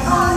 Oh.